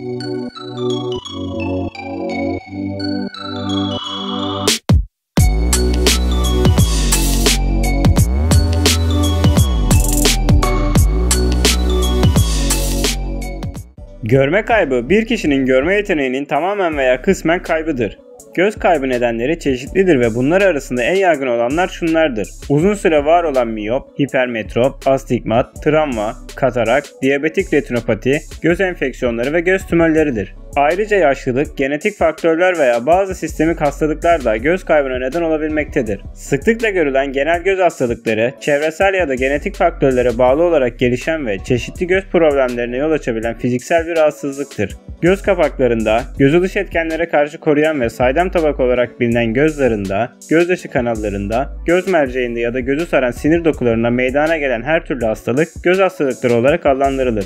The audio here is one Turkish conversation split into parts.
Görme kaybı bir kişinin görme yeteneğinin tamamen veya kısmen kaybıdır. Göz kaybı nedenleri çeşitlidir ve bunlar arasında en yaygın olanlar şunlardır. Uzun süre var olan miyop, hipermetrop, astigmat, travma, katarak, diyabetik retinopati, göz enfeksiyonları ve göz tümörleridir. Ayrıca yaşlılık, genetik faktörler veya bazı sistemik hastalıklar da göz kaybına neden olabilmektedir. Sıklıkla görülen genel göz hastalıkları, çevresel ya da genetik faktörlere bağlı olarak gelişen ve çeşitli göz problemlerine yol açabilen fiziksel bir rahatsızlıktır. Göz kapaklarında, gözü dış etkenlere karşı koruyan ve saydam tabak olarak bilinen göz zarında, gözyaşı kanallarında, göz merceğinde ya da gözü saran sinir dokularına meydana gelen her türlü hastalık göz hastalıkları olarak adlandırılır.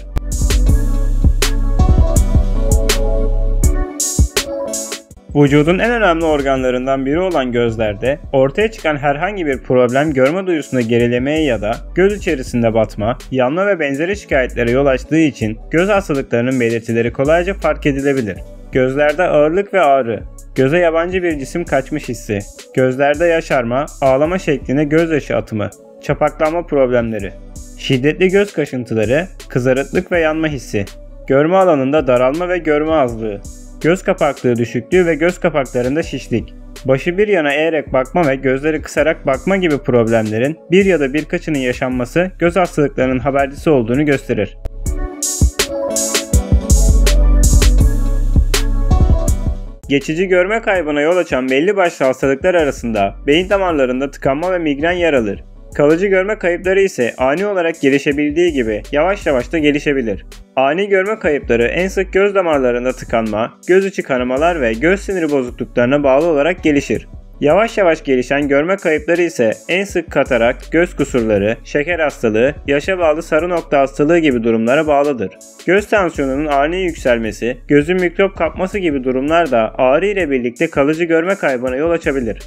Vücudun en önemli organlarından biri olan gözlerde ortaya çıkan herhangi bir problem görme duyusunda gerilemeye ya da göz içerisinde batma, yanma ve benzeri şikayetlere yol açtığı için göz hastalıklarının belirtileri kolayca fark edilebilir. Gözlerde ağırlık ve ağrı, göze yabancı bir cisim kaçmış hissi, gözlerde yaşarma, ağlama şeklinde gözyaşı atımı, çapaklanma problemleri, şiddetli göz kaşıntıları, kızarıklık ve yanma hissi, görme alanında daralma ve görme azlığı, göz kapaklığı düşüklüğü ve göz kapaklarında şişlik, başı bir yana eğerek bakma ve gözleri kısarak bakma gibi problemlerin bir ya da birkaçının yaşanması göz hastalıklarının habercisi olduğunu gösterir. Geçici görme kaybına yol açan belli başlı hastalıklar arasında beyin damarlarında tıkanma ve migren yer alır. Kalıcı görme kayıpları ise ani olarak gelişebildiği gibi yavaş yavaş da gelişebilir. Ani görme kayıpları en sık göz damarlarında tıkanma, göz içi kanamalar ve göz siniri bozukluklarına bağlı olarak gelişir. Yavaş yavaş gelişen görme kayıpları ise en sık katarak, göz kusurları, şeker hastalığı, yaşa bağlı sarı nokta hastalığı gibi durumlara bağlıdır. Göz tansiyonunun ani yükselmesi, gözün mikrop kapması gibi durumlar da ağrı ile birlikte kalıcı görme kaybına yol açabilir.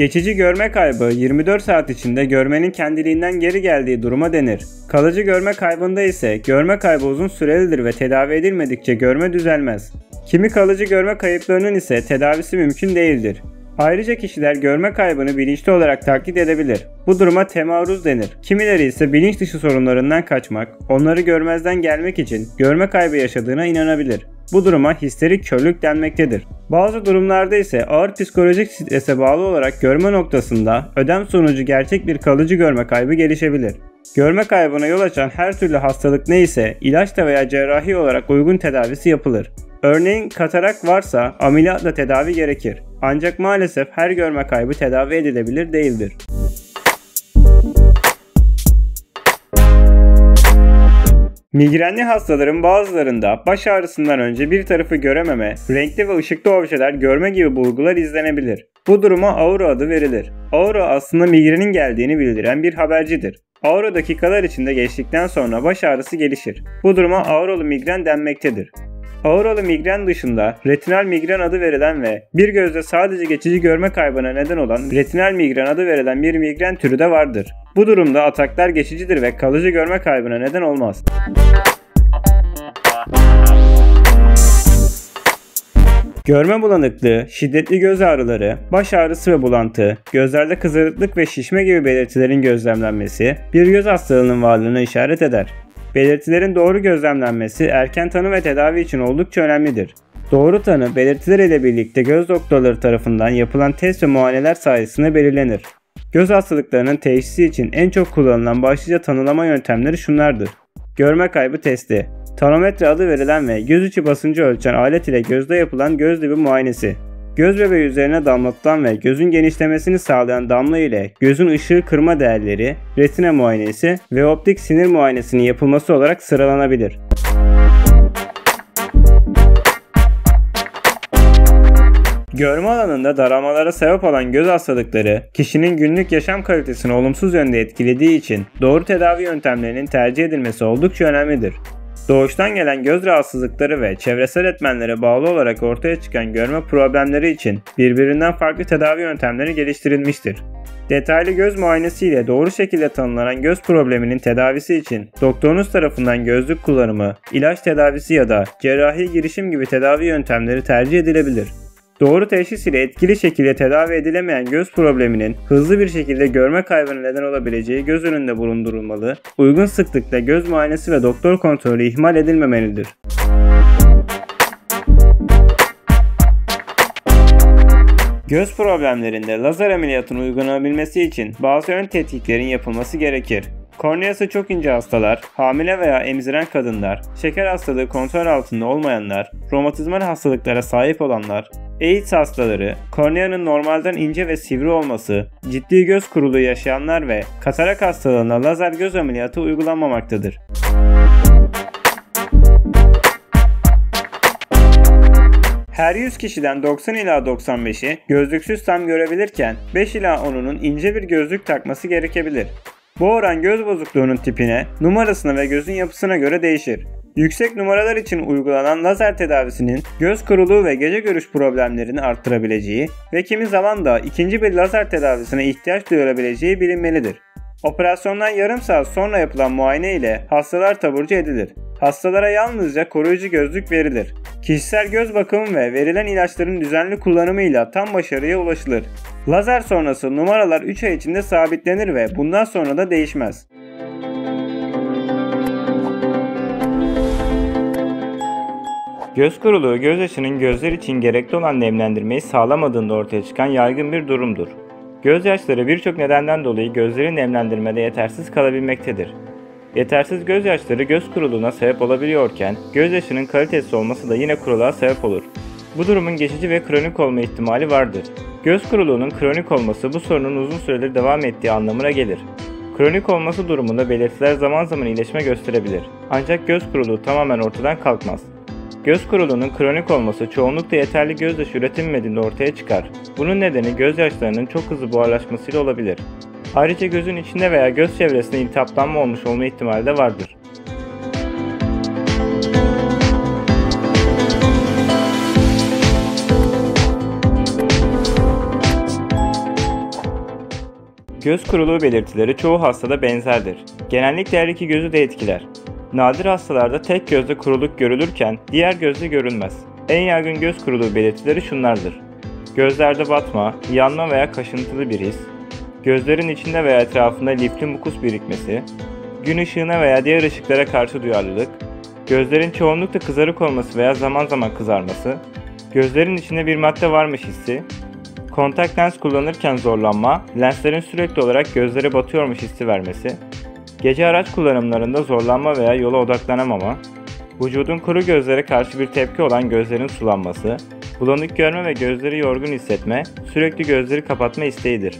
Geçici görme kaybı 24 saat içinde görmenin kendiliğinden geri geldiği duruma denir. Kalıcı görme kaybında ise görme kaybı uzun sürelidir ve tedavi edilmedikçe görme düzelmez. Kimi kalıcı görme kayıplarının ise tedavisi mümkün değildir. Ayrıca kişiler görme kaybını bilinçli olarak taklit edebilir. Bu duruma temaruz denir. Kimileri ise bilinç dışı sorunlarından kaçmak, onları görmezden gelmek için görme kaybı yaşadığına inanabilir. Bu duruma histerik körlük denmektedir. Bazı durumlarda ise ağır psikolojik strese bağlı olarak görme noktasında ödem sonucu gerçek bir kalıcı görme kaybı gelişebilir. Görme kaybına yol açan her türlü hastalık neyse ilaçla veya cerrahi olarak uygun tedavisi yapılır. Örneğin katarak varsa ameliyatla tedavi gerekir. Ancak maalesef her görme kaybı tedavi edilebilir değildir. Migrenli hastaların bazılarında baş ağrısından önce bir tarafı görememe, renkli ve ışıklı objeler görme gibi bulgular izlenebilir. Bu duruma aura adı verilir. Aura aslında migrenin geldiğini bildiren bir habercidir. Aura dakikalar içinde geçtikten sonra baş ağrısı gelişir. Bu duruma auralı migren denmektedir. Auralı migren dışında retinal migren adı verilen ve bir gözde sadece geçici görme kaybına neden olan retinal migren adı verilen bir migren türü de vardır. Bu durumda ataklar geçicidir ve kalıcı görme kaybına neden olmaz. Görme bulanıklığı, şiddetli göz ağrıları, baş ağrısı ve bulantı, gözlerde kızarıklık ve şişme gibi belirtilerin gözlemlenmesi bir göz hastalığının varlığına işaret eder. Belirtilerin doğru gözlemlenmesi erken tanı ve tedavi için oldukça önemlidir. Doğru tanı belirtiler ile birlikte göz doktorları tarafından yapılan test ve muayeneler sayesinde belirlenir. Göz hastalıklarının teşhisi için en çok kullanılan başlıca tanılama yöntemleri şunlardır. Görme kaybı testi, tanometre adı verilen ve göz içi basıncı ölçen alet ile gözde yapılan göz dibi muayenesi, Göz bebeği üzerine damlatılan ve gözün genişlemesini sağlayan damla ile gözün ışığı kırma değerleri, retina muayenesi ve optik sinir muayenesinin yapılması olarak sıralanabilir. Görme alanında daralmalara sebep olan göz hastalıkları kişinin günlük yaşam kalitesini olumsuz yönde etkilediği için doğru tedavi yöntemlerinin tercih edilmesi oldukça önemlidir. Doğuştan gelen göz rahatsızlıkları ve çevresel etmenlere bağlı olarak ortaya çıkan görme problemleri için birbirinden farklı tedavi yöntemleri geliştirilmiştir. Detaylı göz muayenesi ile doğru şekilde tanınan göz probleminin tedavisi için doktorunuz tarafından gözlük kullanımı, ilaç tedavisi ya da cerrahi girişim gibi tedavi yöntemleri tercih edilebilir. Doğru teşhis ile etkili şekilde tedavi edilemeyen göz probleminin hızlı bir şekilde görme kaybına neden olabileceği göz önünde bulundurulmalı, uygun sıklıkta göz muayenesi ve doktor kontrolü ihmal edilmemelidir. Göz problemlerinde lazer ameliyatının uygulanabilmesi için bazı ön tetkiklerin yapılması gerekir. Korneası çok ince hastalar, hamile veya emziren kadınlar, şeker hastalığı kontrol altında olmayanlar, romatizmal hastalıklara sahip olanlar, AIDS hastaları, korneanın normalden ince ve sivri olması, ciddi göz kuruluğu yaşayanlar ve katarak hastalığına lazer göz ameliyatı uygulanmamaktadır. Her 100 kişiden 90 ila 95'i gözlüksüz tam görebilirken 5 ila 10'unun ince bir gözlük takması gerekebilir. Bu oran göz bozukluğunun tipine, numarasına ve gözün yapısına göre değişir. Yüksek numaralar için uygulanan lazer tedavisinin göz kuruluğu ve gece görüş problemlerini arttırabileceği ve kimi zaman da ikinci bir lazer tedavisine ihtiyaç duyulabileceği bilinmelidir. Operasyondan yarım saat sonra yapılan muayene ile hastalar taburcu edilir. Hastalara yalnızca koruyucu gözlük verilir. Kişisel göz bakımı ve verilen ilaçların düzenli kullanımıyla tam başarıya ulaşılır. Lazer sonrası numaralar 3 ay içinde sabitlenir ve bundan sonra da değişmez. Göz kuruluğu gözyaşının gözler için gerekli olan nemlendirmeyi sağlamadığında ortaya çıkan yaygın bir durumdur. Gözyaşları birçok nedenden dolayı gözleri nemlendirmede yetersiz kalabilmektedir. Yetersiz gözyaşları göz kuruluğuna sebep olabiliyorken gözyaşının kalitesiz olması da yine kuruluğa sebep olur. Bu durumun geçici ve kronik olma ihtimali vardır. Göz kuruluğunun kronik olması bu sorunun uzun süredir devam ettiği anlamına gelir. Kronik olması durumunda belirtiler zaman zaman iyileşme gösterebilir. Ancak göz kuruluğu tamamen ortadan kalkmaz. Göz kuruluğunun kronik olması çoğunlukla yeterli gözyaşı üretilmediğinde ortaya çıkar. Bunun nedeni gözyaşlarının çok hızlı buharlaşmasıyla olabilir. Ayrıca gözün içinde veya göz çevresinde iltihaplanma olmuş olma ihtimali de vardır. Göz kuruluğu belirtileri çoğu hastada benzerdir. Genellikle her iki gözü de etkiler. Nadir hastalarda tek gözde kuruluk görülürken diğer gözde görülmez. En yaygın göz kuruluğu belirtileri şunlardır. Gözlerde batma, yanma veya kaşıntılı bir his, gözlerin içinde veya etrafında lifli mukus birikmesi, gün ışığına veya diğer ışıklara karşı duyarlılık, gözlerin çoğunlukla kızarık olması veya zaman zaman kızarması, gözlerin içinde bir madde varmış hissi, kontak lens kullanırken zorlanma, lenslerin sürekli olarak gözlere batıyormuş hissi vermesi, Gece araç kullanımlarında zorlanma veya yola odaklanamama, vücudun kuru gözlere karşı bir tepki olan gözlerin sulanması, bulanık görme ve gözleri yorgun hissetme, sürekli gözleri kapatma isteğidir.